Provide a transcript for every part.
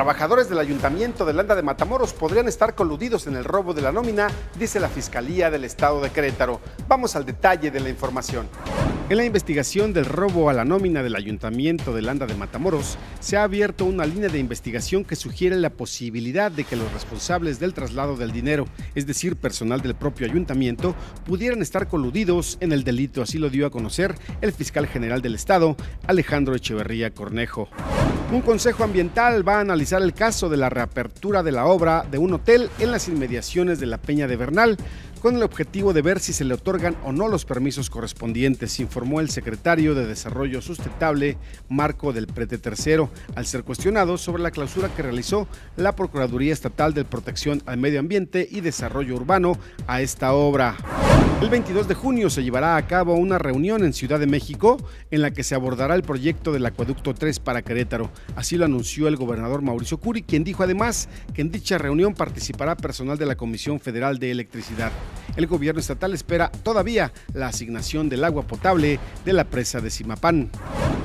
Trabajadores del Ayuntamiento de Landa de Matamoros podrían estar coludidos en el robo de la nómina, dice la Fiscalía del Estado de Querétaro. Vamos al detalle de la información. En la investigación del robo a la nómina del Ayuntamiento de Landa de Matamoros, se ha abierto una línea de investigación que sugiere la posibilidad de que los responsables del traslado del dinero, es decir, personal del propio ayuntamiento, pudieran estar coludidos en el delito. Así lo dio a conocer el fiscal general del Estado, Alejandro Echeverría Cornejo. Un consejo ambiental va a analizar el caso de la reapertura de la obra de un hotel en las inmediaciones de la Peña de Bernal con el objetivo de ver si se le otorgan o no los permisos correspondientes, informó el secretario de Desarrollo Sustentable, Marco del Prete Tercero, al ser cuestionado sobre la clausura que realizó la Procuraduría Estatal de Protección al Medio Ambiente y Desarrollo Urbano a esta obra. El 22 de junio se llevará a cabo una reunión en Ciudad de México en la que se abordará el proyecto del Acueducto 3 para Querétaro. Así lo anunció el gobernador Mauricio Curi, quien dijo además que en dicha reunión participará personal de la Comisión Federal de Electricidad. El gobierno estatal espera todavía la asignación del agua potable de la presa de Simapán.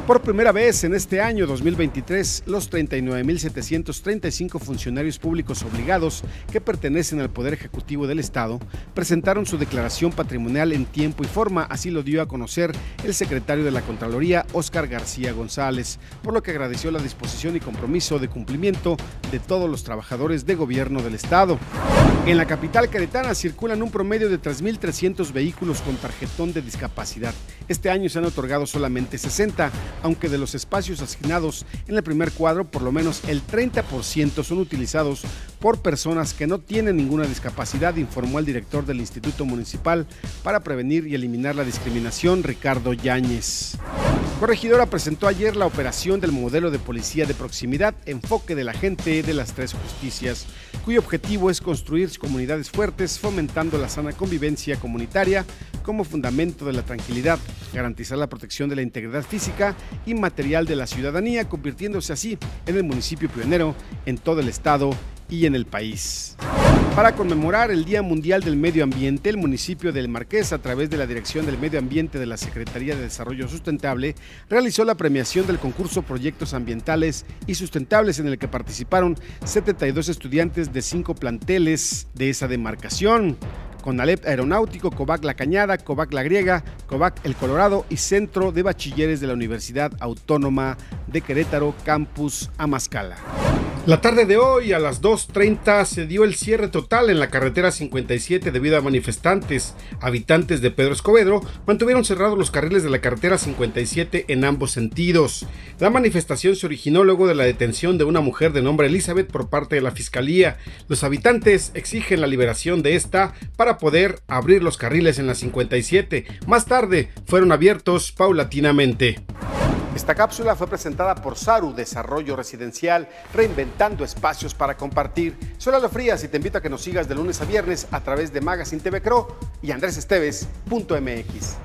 Por primera vez en este año 2023, los 39.735 funcionarios públicos obligados que pertenecen al Poder Ejecutivo del Estado presentaron su declaración patrimonial en tiempo y forma, así lo dio a conocer el secretario de la Contraloría, Óscar García González, por lo que agradeció la disposición y compromiso de cumplimiento de todos los trabajadores de gobierno del Estado. En la capital queretana circulan un promedio de 3.300 vehículos con tarjetón de discapacidad. Este año se han otorgado solamente 60 aunque de los espacios asignados en el primer cuadro, por lo menos el 30% son utilizados por personas que no tienen ninguna discapacidad, informó el director del Instituto Municipal para Prevenir y Eliminar la Discriminación, Ricardo Yáñez. Corregidora presentó ayer la operación del modelo de policía de proximidad, enfoque de la gente de las tres justicias, cuyo objetivo es construir comunidades fuertes, fomentando la sana convivencia comunitaria como fundamento de la tranquilidad, garantizar la protección de la integridad física y material de la ciudadanía, convirtiéndose así en el municipio pionero en todo el estado y en el país. Para conmemorar el Día Mundial del Medio Ambiente, el municipio del Marqués, a través de la Dirección del Medio Ambiente de la Secretaría de Desarrollo Sustentable, realizó la premiación del concurso Proyectos Ambientales y Sustentables en el que participaron 72 estudiantes de cinco planteles de esa demarcación. Conalep Aeronáutico, COVAC La Cañada, COVAC La Griega, COVAC El Colorado y Centro de Bachilleres de la Universidad Autónoma de Querétaro, Campus Amascala. La tarde de hoy a las 2.30 se dio el cierre total en la carretera 57 debido a manifestantes. Habitantes de Pedro Escobedo mantuvieron cerrados los carriles de la carretera 57 en ambos sentidos. La manifestación se originó luego de la detención de una mujer de nombre Elizabeth por parte de la fiscalía. Los habitantes exigen la liberación de esta para poder abrir los carriles en la 57. Más tarde fueron abiertos paulatinamente. Esta cápsula fue presentada por Saru Desarrollo Residencial, reinventando espacios para compartir. Soy Lalo Frías y te invito a que nos sigas de lunes a viernes a través de Magazine TV Cro y andresesteves.mx.